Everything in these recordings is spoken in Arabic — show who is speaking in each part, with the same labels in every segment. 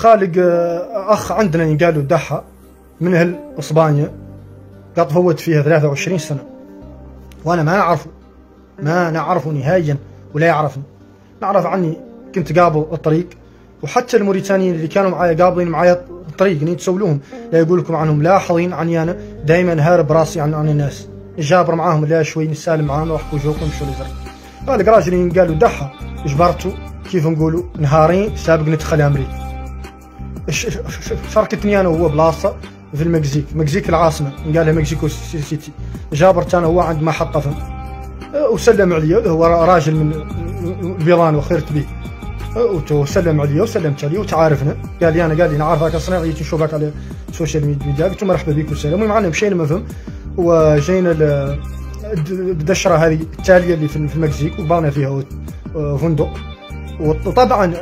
Speaker 1: خالق آه، أخ عندنا له دحى من أهل إسبانيا. قد فوت فيها 23 سنة. وأنا ما أعرفه ما نعرفه نهائيا ولا يعرفني. نعرف عني كنت قابل الطريق. وحتى الموريتانيين اللي كانوا معايا قابلين معايا الطريق اني تسولوهم لا يقول لكم عنهم لاحظين عني أنا دائما هارب راسي عن عن الناس. جابر معاهم لا شوي نسالم معاهم واحكوا جوكم شو اللي زرق هذا راجل قالوا دحى جبرته كيف نقولوا نهارين سابق ندخل أمريكا. شاركتني أنا وهو بلاصة في المكزيك مكزيك العاصمة قال لها مكزيكو سيتي. جابرت أنا هو عند محطة. فم وسلم علي هو راجل من البيضان وخيرت به. وسلم علي وسلمت عليه وتعارفنا. قال لي أنا قال لي نعرفك أصلا نشوفك على السوشيال ميديا قلت له مرحبا بك وسلام المهم مشينا ما فهم. وجينا الدشرة هذه التالية اللي في المكزيك وبالنا فيها فندق وطبعا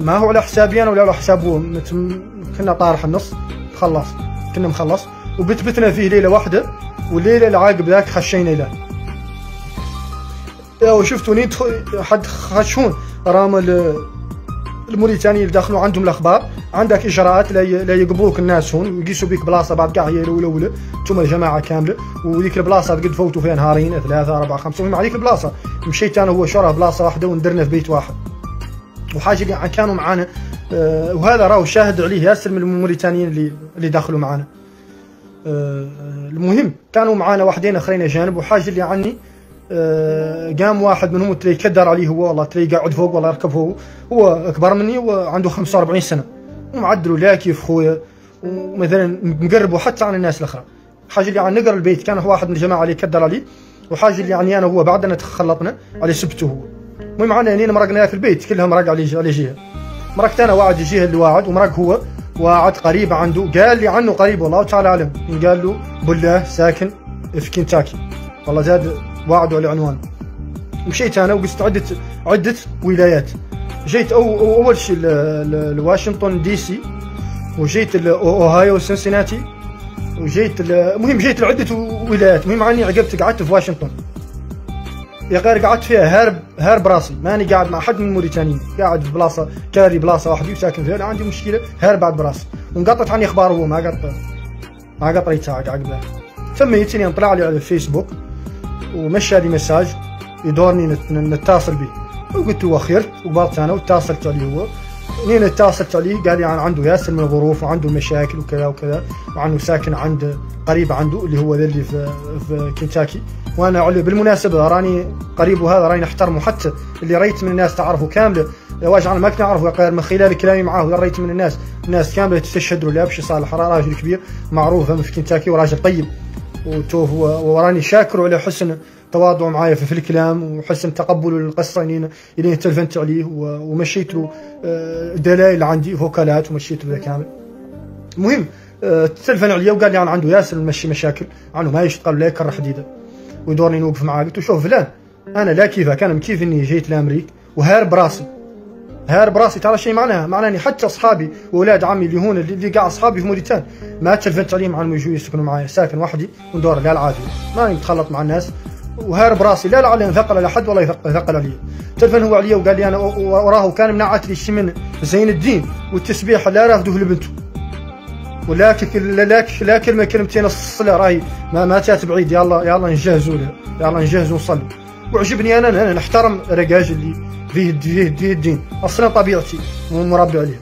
Speaker 1: ما هو على حسابي أنا ولا على حسابه كنا طارح النص خلص كنا مخلص وبتبتنا فيه ليلة واحدة والليله اللي عاقب ذاك خشينا له. وشفتوا نيت حد خشون؟ رام الموريتاني اللي دخلوا عندهم الأخبار عندك إجراءات لا يقبلوك الناس هون ويقيسوا بك بلاصة بعد كاع هي الأولى اولى أنتم الجماعة كاملة وذيك البلاصة قد فوتوا فيها نهارين ثلاثة أربعة خمسة المهم هذيك البلاصة. مشيت أنا هو شرى بلاصة واحدة وندرنا في بيت واحد. وحاجة اللي كانوا معانا آه وهذا راهو شاهد عليه ياسر من الموريتانيين اللي اللي دخلوا معانا. آه المهم كانوا معانا واحدين آخرين جانب وحاجة اللي عني آه، قام واحد منهم تلاقي كدر عليه هو والله تلاقي قاعد فوق والله يركب هو. هو أكبر مني وعنده 45 سنة. ومعدل ولا كيف خويا؟ ومثلا مقربه حتى عن الناس الأخرى. حاجة اللي يعني نقر البيت كان واحد من الجماعة اللي كدر علي وحاجة اللي يعني أنا هو بعدنا تخلطنا على سبته هو. المهم عنا يعني مرقنا في البيت كلها مرق على على جهة. مرقت أنا واعد الجهه اللي واعد ومرق هو واعد قريب عنده. قال لي عنه قريب والله تعالى أعلم. قال له بالله ساكن في كنتاكي والله زاد وعدوا العنوان مشيت أنا وقست عده عدة ولايات. جيت أو أول شيء لواشنطن دي سي وجيت أوهايو سنسناتي وجيت المهم جيت لعدة ولايات. المهم عني عقبت قعدت في واشنطن. يا غير قعدت فيها هارب هارب راسي. ماني قاعد مع حد من الموريتانيين قاعد في بلاصة كاري بلاصة وحدي وساكن فيها. عندي مشكلة هارب بعد براسي. وانقطعت عني إخبار هو ما قط ما قط ريته عقبه ثم طلع لي على الفيسبوك ومشى لي مساج يدورني نتصل به وقلت له خيرت وقبلت أنا واتصلت عليه هو. منين اتصلت عليه قال لي يعني عنده ياسر من الظروف وعنده مشاكل وكذا وكذا وعنه ساكن عند قريب عنده اللي هو اللي في في كنتاكي وأنا علي بالمناسبة راني قريب وهذا راني احترمه حتى اللي ريت من الناس تعرفه كامله واش أنا ما كنت اعرفه غير من خلال كلامي معاه ريت من الناس الناس كاملة تستشهد له لابشي صالح راجل كبير معروف في كنتاكي وراجل طيب. وتوف وراني شاكره على حسن تواضعه معايا في الكلام وحسن تقبله للقصه اني إني تلفنت عليه ومشيت له آه، دلائل عندي فوكالات ومشيت له كامل. المهم آه، تلفن علي وقال لي أنا عنده ياسر مشي مشاكل عنه ما يشتغل لا يكره حديدة. ويدورني نوقف معاه قلت له شوف فلان أنا لا كيفك أنا مكيف إني جيت لأمريك وهارب راسي هارب راسي ترى شيء معناها؟ معناه اني حتى أصحابي واولاد عمي اللي هون اللي قاعد أصحابي في موريتان. ما تلفنت عليهم عنهم يجوا يسكنوا معي ساكن وحدي وندور لا العافيه ما نتخلط مع الناس. وهارب راسي لا لعل ثقل على حد ولا يثقل علي تلفن هو علي وقال لي أنا وراه كان منعت لي الشمن زين الدين والتسبيح لا رافده لبنته. ولكن لكن لا كلمة كلمتين الصلاه راهي ما ما تات بعيد. يلا يلا نجهزوا له يلا نجهزوا نصلي وعجبني أنا أنا نحترم الرجاج اللي فيه فيه فيه الدين. أصلا طبيعتي مربي عليه.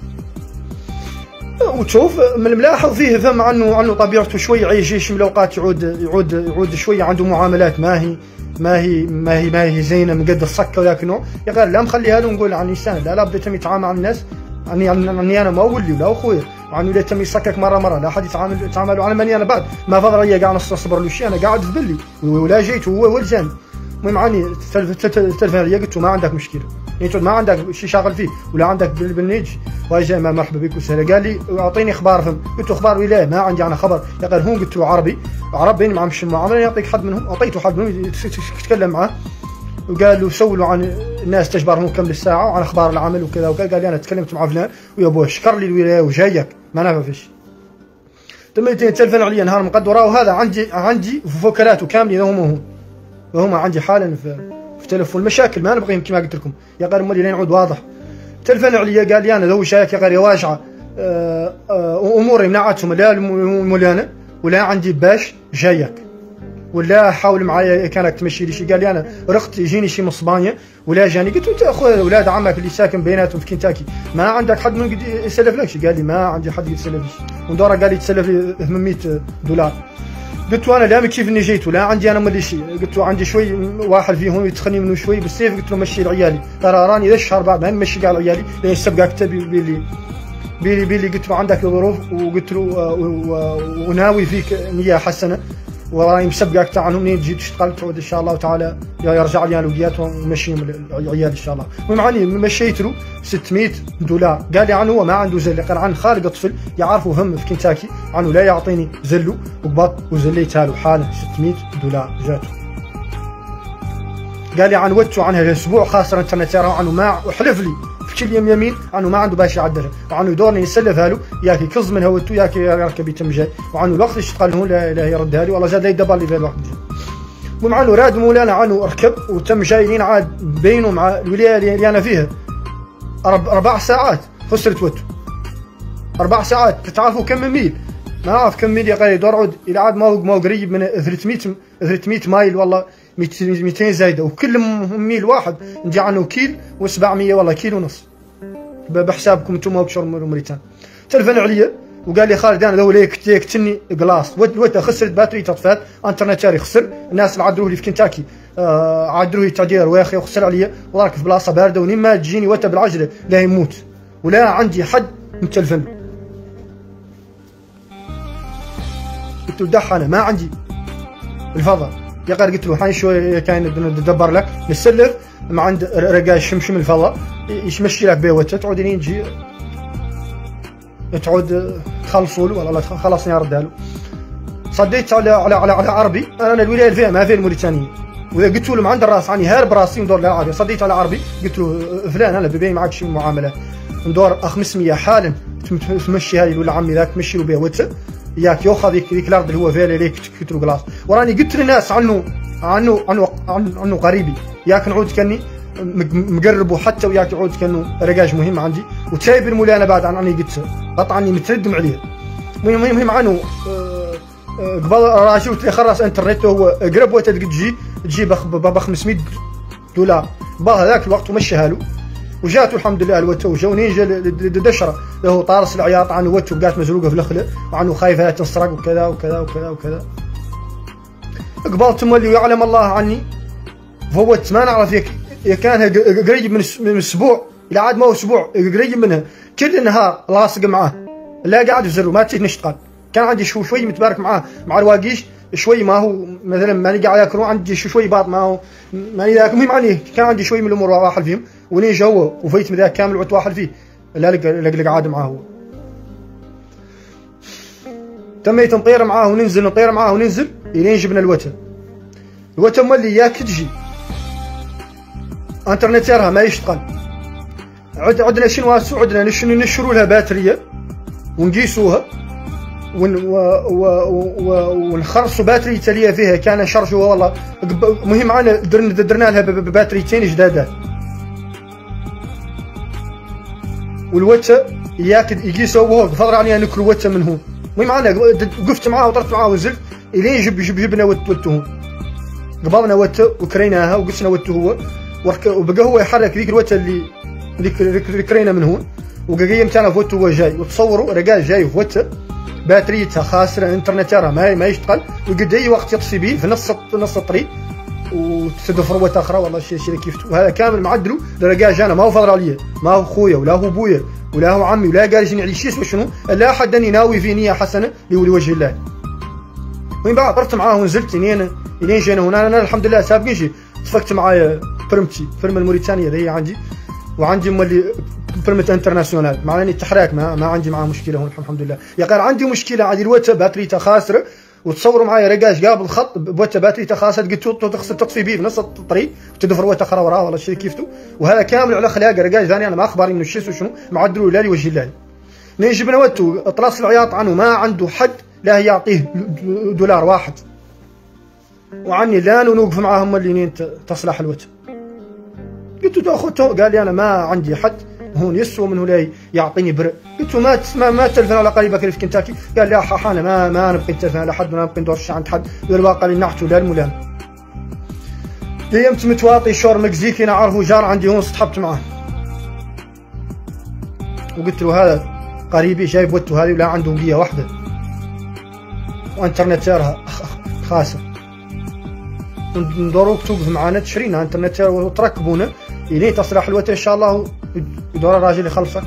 Speaker 1: وتشوف من الملاحظ فيه فهم عنه عنه طبيعته شوي عيش من الأوقات يعود يعود يعود شوي عنده معاملات. ما هي ما هي ما هي ما هي زينة من قد الصكة ولكن يا غير لا نخلي هذا ونقول عن انسان لا لا بديت يتعامل مع الناس. اني اني أنا ما ولي ولا أخوي. وعن ولا تم يصكك مره مرة. لا حد يتعامل يتعاملوا على ماني أنا بعد. ما فضل علي قاعد نصبر له شيء. أنا قاعد في بلي ولا جيت. هو والجاني المهم عني التلفون عليا. قلت ما عندك مشكلة. يعني ما عندك شيء شاغل فيه. ولا عندك بالنيج. واي جاي ما مرحبا بك وسهلا قال لي أعطيني أخبار فهم قلت له أخبار ولا؟ ما عندي أنا خبر. قال هون قلت له عربي. عربي ما مش المعامله يعطيك حد منهم. أعطيته حد منهم. تتكلم معاه وقال له سولوا عن الناس تجبرهم كم للساعه وعن أخبار العمل وكذا. وكذا قال لي أنا تكلمت مع فلان ويا أبوه شكر لي الولاية وجايك. ما نافع فيش. تميتين تلفن علي نهار مقدره وهذا عندي عندي فوكلاته كاملين هم هون وهم عندي حالا في في تلفون. المشاكل ما نبغيهم كما قلت لكم. يا غير مولي نعود واضح. تلفن عليا قال لي أنا ذو شايك يا يا واشعه آه، آه، أموري منعتهم لا المولانا ولا عندي باش جايك. ولا حاول معايا كانك تمشي لي شي قال لي أنا رقت يجيني شي من إسبانيا ولا جاني. قلت له أنت أخويا أولاد عمك اللي ساكن بيناتهم في كنتاكي ما عندك حد من يسلف لك؟ قال لي ما عندي حد يتسلف لي وندورة قال لي تسلف لي 800 دولار. قلت له أنا لا كيف إني جيت ولا عندي أنا ملي شيء قلت له عندي شوي واحد فيهم يتخني منه شوي بالسيف قلت له مشي لعيالي. ترى راني ذا الشهر بعد ما نمشي قال عيالي؟ لأن السبقه كتبي بيلي بيلي بيلي قلت له عندك ظروف وقلت له وناوي فيك نية حسنة. وراني مسبقك تاع منين تجي تشتغل تعود إن شاء الله تعالى يرجع لي الوقيات ونمشيهم العيال إن شاء الله. المهم عني مشيت له 600 دولار. قال لي عنه هو ما عنده زلة قال عن خالق طفل يعرفه هم في كنتاكي عنه لا يعطيني زله وقبض وزليتها له حاله 600 دولار جاته. قال لي عن وتو عنها الأسبوع خاصة انترنت عنه ما وحلف لي. كل يم يمين عنه ما عنده باش يعدلها وعنه يدورني يسلفها له ياك يكظ منها وتو ياك يركب يتم جاي. وعنه الوقت اللي اشتغل هون لا يردها لي والله زاد لا يدبر لي في الوقت المهم عنه راد مولانا عنه ركب وتم جايين عاد بينه مع الولاية اللي أنا فيها. أربع ساعات خسرت وتو. أربع ساعات. تعرفوا كم ميل؟ ما أعرف كم ميل يا قريب دور عود إلى عاد ما هو قريب من 300 300 مايل والله. 200 زايدة وكل ميل واحد. نجي عنه كيل و700 والله كيلو ونص. بحسابكم أنتم وبشر موريتان تلفن عليا وقال لي خالد أنا لو ليك يقتلني قلاص وتا خسرت باتري تطفات انترنت تاري خسر. الناس اللي عدروه لي في كنتاكي آه عدروه تعدير واخي وخسر عليا. وراك في بلاصة باردة ونين ما تجيني وتا بالعجلة لا يموت. ولا عندي حد متلفن. قلت له دح أنا ما عندي. الفضل قال قلت له حين شوي كاين ندبر لك نسلف ما عند رقاي شمشم الفضاء يمشي لك بيوته تعود لين تجي تعود تخلصوا له والله خلاص ردها له صديت على على على, على عربي. أنا الولاية اللي فيها ما في الموريتانيين وإذا قلت له عند الراس عني هارب راسي ندور للعربي صديت على عربي قلت له فلان أنا ببين معك شي معاملة. ندور أخ 500 حالا تمشي هاي ولا عمي ذاك تمشي له بيوته ياك ياخذ ذيك ذيك الأرض اللي هو فيها ليك كترو كلاس وراني قلت للناس عنه عنه عنه عنه قريبي. ياك نعود كني مقرب حتى وياك يعود كانه رقاج مهم عندي. وتايب المولي بعد عن عني قلت قطعني متردم عليه. مهم مهم عنه آه، آه، قبل راشي وتخلص انترنت هو قرب وقت تجي تجي ب 500 دولار. قبل هذاك الوقت ومشيها له. وجات الحمد لله الوتو وجوني جا دشره له طارس العياط عنه وتو بقات مزروقة في الخله وعنه خايفة تنسرق وكذا وكذا وكذا وكذا. قبلت مولي ويعلم الله عني. فهو ما نعرف يك كان قريب من من أسبوع إلى عاد ما هو أسبوع قريب منها كل نهار لاصق معاه. لا قاعد في ما تجي نشتغل. كان عندي شو شوي متبارك معاه مع الواقيش. شوي ما هو مثلا ماني قاعد اكل عندي شوي باط ما هو ماني ذاك المهم عني كان عندي شوي من الأمور واحد فيهم. ونيجي هو وفيت من ذاك كامل واحد فيه. لا لقلق عاد معاه هو. تميت نطير معاه وننزل نطير معاه وننزل إلين جبنا الوتر. الوتر مولي ياك تجي انترنت يرها ما يشتغل. عد عدنا شنو عدنا نشروا لها باتريه ونقيسوها. ونخرصوا باتري تاليه فيها كان شرجوا والله مهم معنا درنا درنا لها باتريتين جدادات والوتا ياك يقيسوا وهو فضل عليها وتا من هون المهم أنا وقفت معاه وطرت معاه ونزلت الين جب جب جبنا وتو قبضنا وتا وكريناها وقسنا وتو هو. وبقى هو يحرك ذيك الوتا اللي ذيك كرينا من هون. وقيمت أنا فوتو هو جاي. وتصوروا رجال جاي فوتا باتريتها خاسره alternateur ما ما يشتغل. وقد أي وقت يطفي به في نص نص الطريق. وتدفر فروة أخرى والله الشيء الشيء كيف وهذا كامل معدله لرجال جانا. ما هو علي ما هو خويا ولا هو بويا ولا هو عمي ولا قال جيني علي شيء شنو. أحد أني ناوي في نية حسنة لوجه الله. وين بعد طرت معاه ونزلت انين انين جينا هنا. أنا الحمد لله سابقين شي. صفقت معايا. فرمتي. فرم الموريتانيا ذي عندي. وعندي مولي برمت انترناسيونال. مع اني التحريك ما, ما عندي معاه مشكلة هون الحمد لله. يا قال عندي مشكلة عادي الوتا باتريته خاسره وتصوروا معايا رقاش قابل الخط بوتا باتريته خاسره قلت تخسر تطفي بيه بنص الطريق وتدفر وتا أخرى وراه والله الشيء كيفتو وهذا كامل على خلاقة رقاش ثاني أنا ما اخباري إنه الشيء وشنو معدلوا لا لوجه الله نيجي بنوتو طراس العياط عنه ما عنده حد لا يعطيه دولار واحد. وعني لا نوقف معاهم اللي تصلح الوتر قلت له قال لي أنا ما عندي حد هون يسوى منه لا يعطيني برء قلت له ما ما, ما تلفن على قريبك اللي في كنتاكي. قال لي احا أنا ما ما نبقي نتلفن على حد ولا نبقي ندور عند حد. والواقع اللي نحته لا الملام. قيمت متواطي شور مكزيكي نعرفه جار عندي هون صحبت معاه. وقلت له هذا قريبي جايب وتو هذه ولا عنده بقيه واحدة. وانترنتيرها خاسر. ندوروك توقف معانا تشرينا انترنت وتركبونا. الين تصلح الوتر إن شاء الله يدور الراجل يخلصك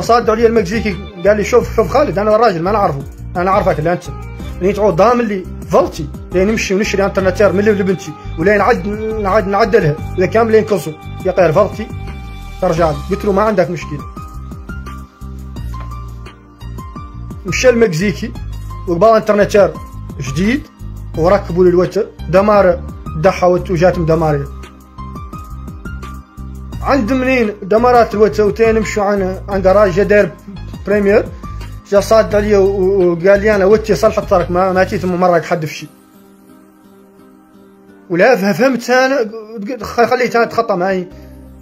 Speaker 1: صاد علي المكسيكي قال لي شوف شوف خالد أنا الراجل ما نعرفه أنا عارفك اللي أنت. لين تعود ضامن لي فولتي. لين نمشي ونشري انترنتير من لبنتي ولين نعد نعد نعدلها. إذا كامل كنصو يا غير فولتي ترجع. لي قلت له ما عندك مشكلة. مشى المكسيكي وقبل انترنتير جديد وركبوا لي الوتر دمار دحوت وجات مدمارية عند منين؟ دمارات الوتر وتين مشوا عن عند راجل داير بريمير. جا صاد علي وقال لي أنا وتي صلح الطرق ما ما جيت مرة في شيء ولا فهمت أنا خليت أنا أتخطى معي.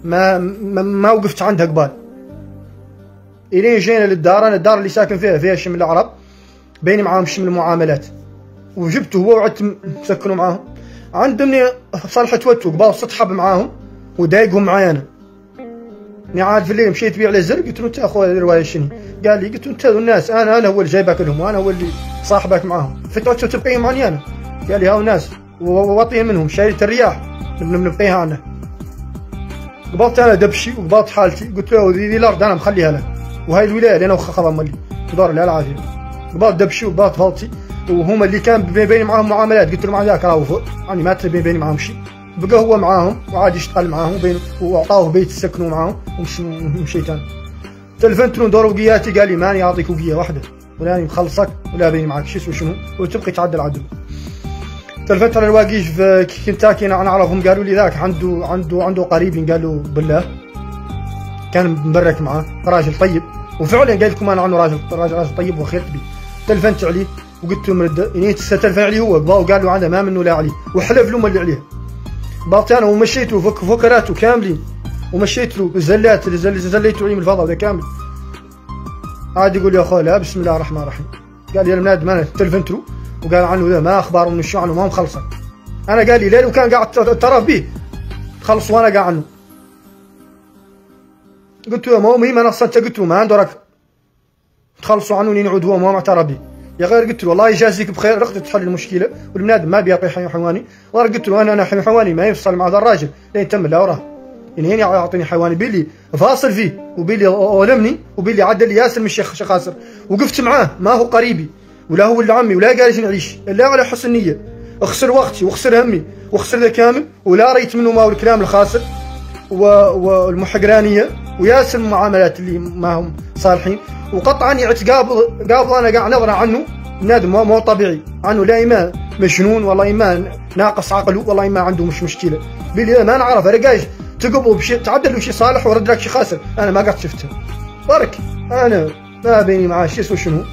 Speaker 1: ما ما, ما وقفت عندها قبال إلين جينا للدار أنا الدار اللي ساكن فيها فيها شمل العرب. بيني معاهم شمل المعاملات وجبته هو وعدت مسكنه معاهم. عندني صالحة وتو قبال سطحب معاهم ودايقهم معاي أنا. عاد في الليل مشيت بيع له زر قلت له أنت أخوي الروايه شنو؟ قال لي قلت له أنت الناس أنا أنا هو اللي جايبك لهم وأنا هو اللي صاحبك معاهم. فتوتو تبقيهم عني أنا؟ قال لي هاو ناس ووطي منهم شايلة الرياح. نبقيها أنا. قبلت أنا دبشي وقبلت حالتي. قلت له ذي, الأرض أنا مخليها له وهاي الولاية اللي أنا وخخضها مالي. في دار العافية. قبلت دبشي وقبلت فالتي وهم اللي كان بيني معاهم معاملات. قلت له مع ذاك راهو فوق. يعني ما بيني معاهم شيء. بقى هو معاهم وعاد يشتغل معاهم بين واعطاه بيت يسكنوا معاهم ومشيت أنا تلفنت له ندور وقياتي قال لي ماني أعطيك وقيه واحدة. ولا مخلصك ولا بيني معك شو وشنو وتبقي تعدل عدل. تلفنت على الواقيش في كنتاكي أنا أعرفهم قالوا لي ذاك عنده عنده عنده قريب قالوا بالله. كان مبرك معاه راجل طيب. وفعلا قال لكم أنا عنه راجل راجل, راجل طيب وخيرت بي تلفنت عليه وقلت له مرد يعني تستلفن عليه هو وقال له عنده ما منه لا عليه. وحلف له اللي عليه. باطي أنا ومشيت فك فكراته كاملين. ومشيت له زلات زل زليت عليه من الفضاء هذا كامل. عاد يقول يا أخوي لا بسم الله الرحمن الرحيم. قال لي المناد ما تلفنت له؟ وقال عنه ذا ما اخباره من الشو عنه ما مخلصه أنا قال لي ليل وكان قاعد ترف به. تخلص وأنا قاعد عنه. قلت له ما هو مهم أنا أصلا قلت له ما عنده تخلصوا عنه ينعود هو ما معترف به. يا غير قلت له الله يجازيك بخير رحت تحل المشكلة. والبنادم ما بيعطي حي حيواني. وأنا قلت له أنا أنا حي حيواني ما يفصل مع هذا الراجل. لين تم؟ لا وراه. يعني هنا يعطيني حيواني. بيلي فاصل فيه. وبيلي ولمني وبيلي عدل لي ياسر من الشيخ خاسر وقفت معاه ما هو قريبي ولا هو اللي عمي ولا قال نعيش إلا على حسن نيه اخسر وقتي واخسر همي واخسر ذا كامل ولا ريت منه ما هو الكلام الخاسر. والمحقرانيه وياسر المعاملات اللي ما هم صالحين. وقطعا قابل قابل أنا قاعد نظره عنه نادم مو طبيعي. عنه لا إما مجنون والله إما ناقص عقله والله ما عنده مش مشكلة. بلي ما نعرف أنا تقبل بشيء تعدل بشيء صالح ورد لك شيء خاسر. أنا ما قد شفته. برك أنا ما بيني معاه شيء اسمه شنو؟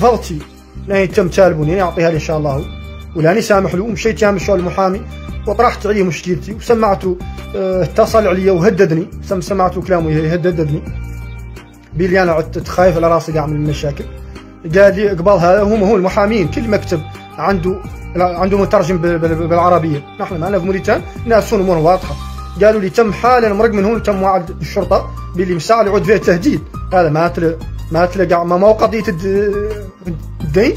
Speaker 1: فضتي لا يتم تالبوني يعطيها لي إن شاء الله. ولاني سامح له ومشيت شو المحامي وطرحت عليه مشكلتي وسمعته آه اتصل علي وهددني سمعته كلامه يهددني بيلي أنا عدت خايف على راسي قاعد من المشاكل قال لي قبل هذا هم هو المحامين كل مكتب عنده عنده مترجم بالعربية. نحن معنا في موريتان ناس امور واضحة. قالوا لي تم حالا مرق من هون تم وعد الشرطه بلي مساء يعود فيها تهديد. هذا ما تل ما تلقى ما هو قضية الدين.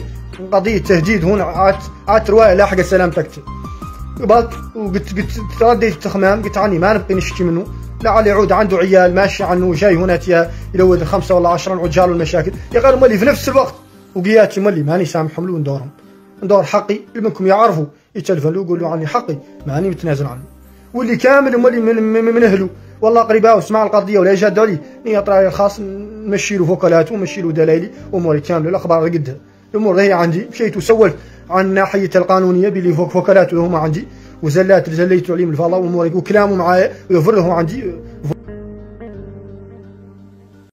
Speaker 1: قضية تهديد هون عاد عاد رواية لاحقه سلامتك قبلت وقلت قلت ترديت التخمام قلت عني ما نبقي نشتكي منه. لعل يعود عنده عيال ماشي عنه جاي هنا يلود خمسة ولا عشرة نعود جاله المشاكل يا غير ملي في نفس الوقت. وقياتي ملي ماني سامحهم له ندورهم. ندور حقي اللي منكم يعرفوا. يتلفن له يقولوا عني حقي ماني متنازل عنه. واللي كامل ملي من, من, من أهله. والله قريبا وسمع القضية ولا جاد علي ني طراي الخاص نمشي له فوكالات ونمشي له دلائلي اموري كامله الأخبار قدها. الأمور هي عندي. مشيت وسولت عن الناحيه القانونية فوق فوكالات هما عندي. وزلات زليت عليه من الفضاء واموري وكلامه معايا ويفرغه عندي.